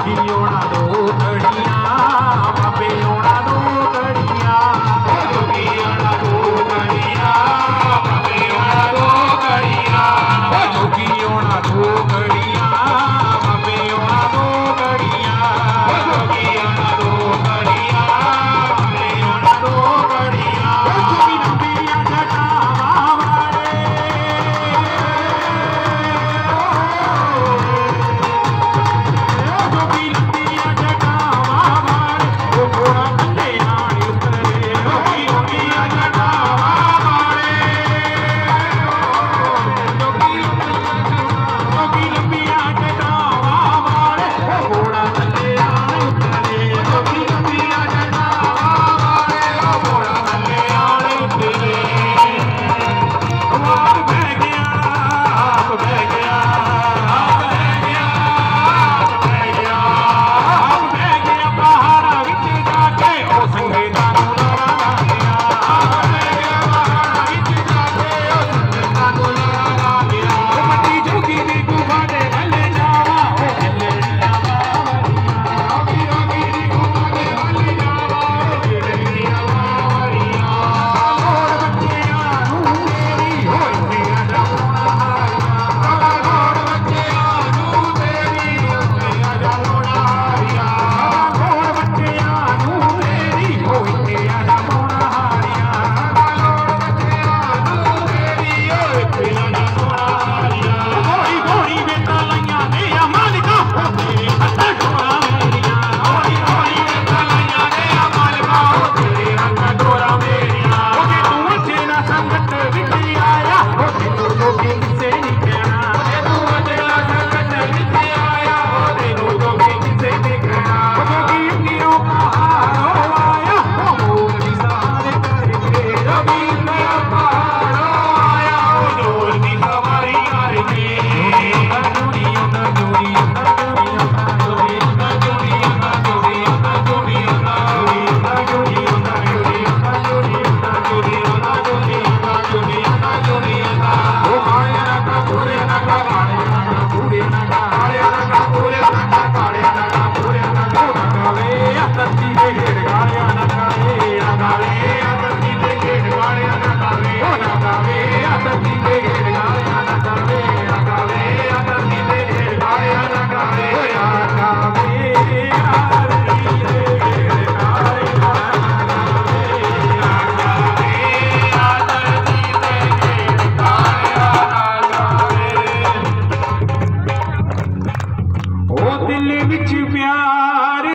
की दो घड़िया।